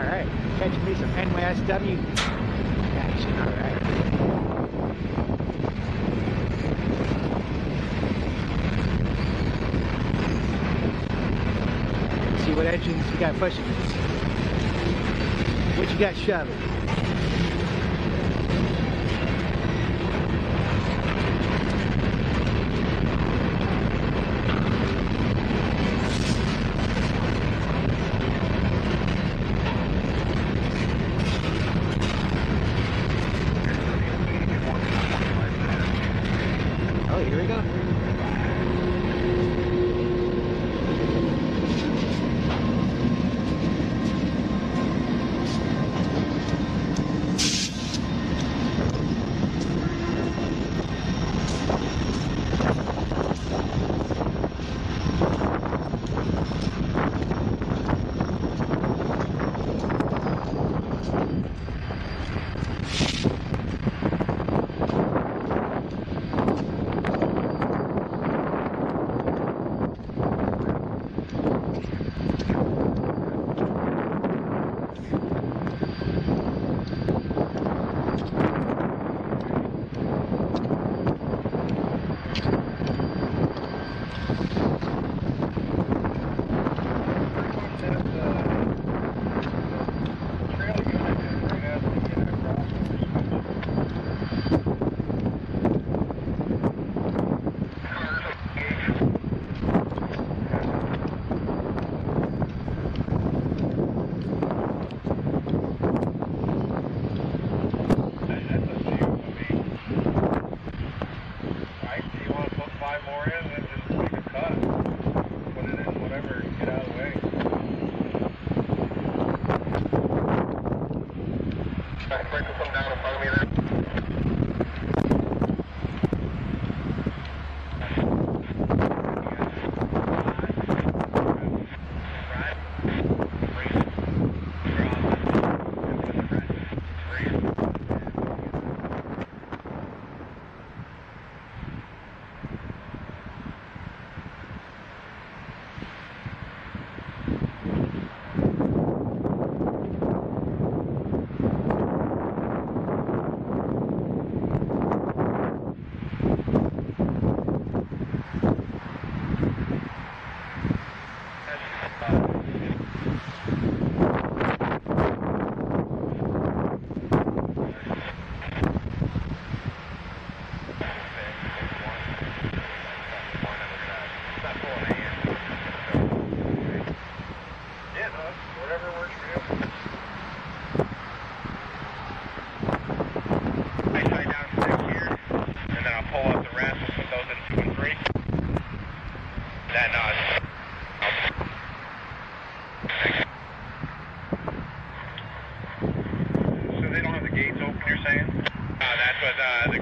All right, catching me some NYSW action. All right. See what engines we got pushing. What you got shoving?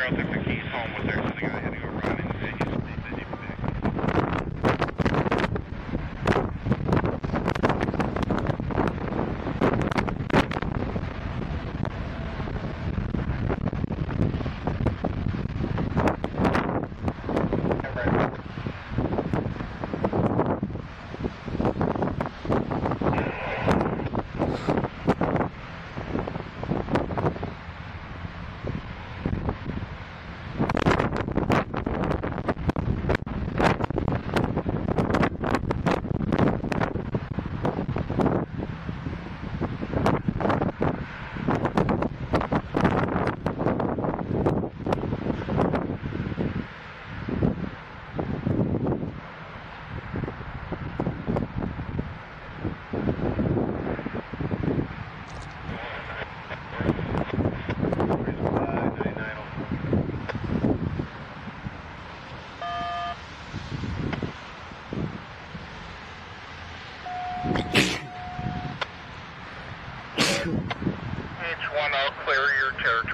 Uh, H1, I'll clear your territory,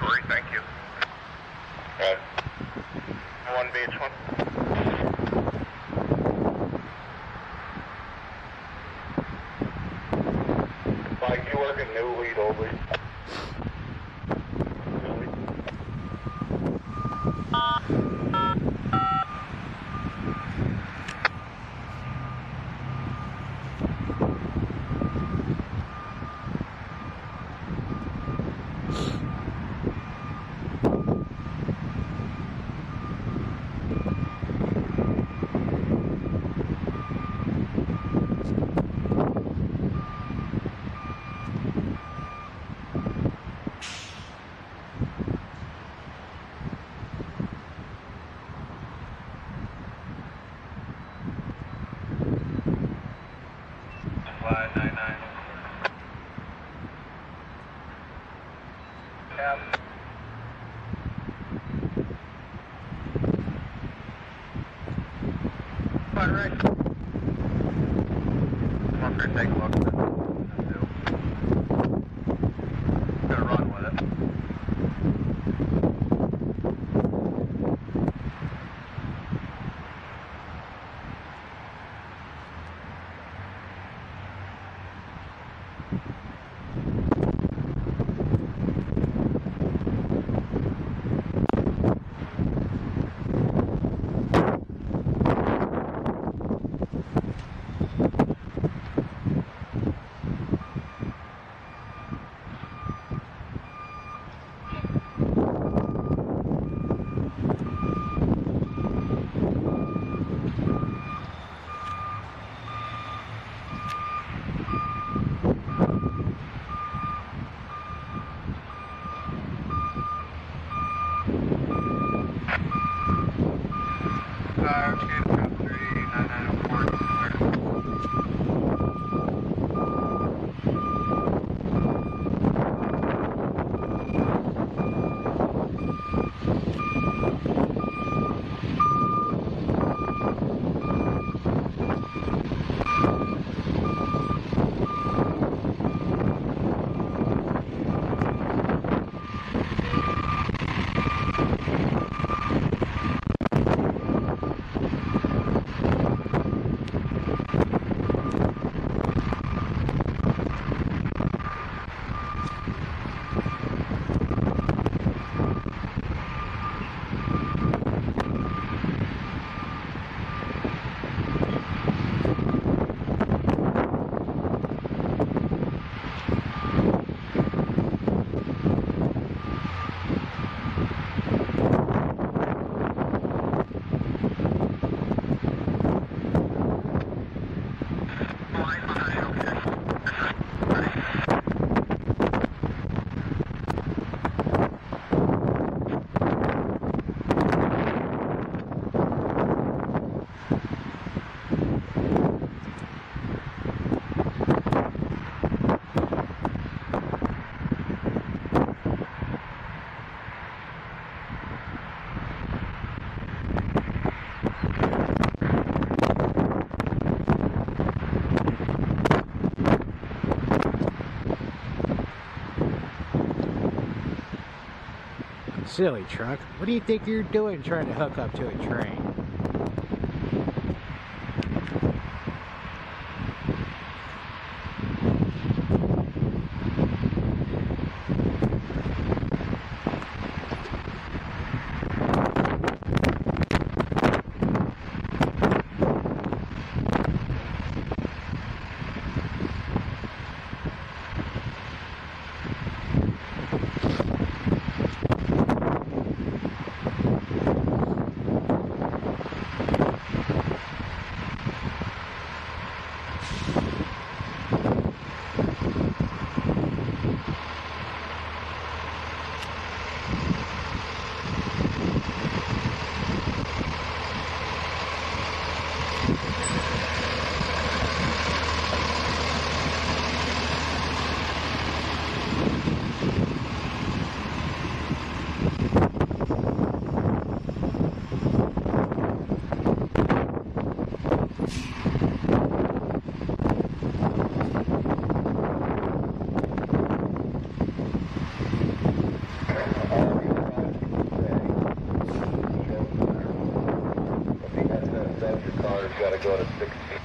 right. Come on, take a look. Silly truck. What do you think you're doing trying to hook up to a train? Car's gotta go to sixteen.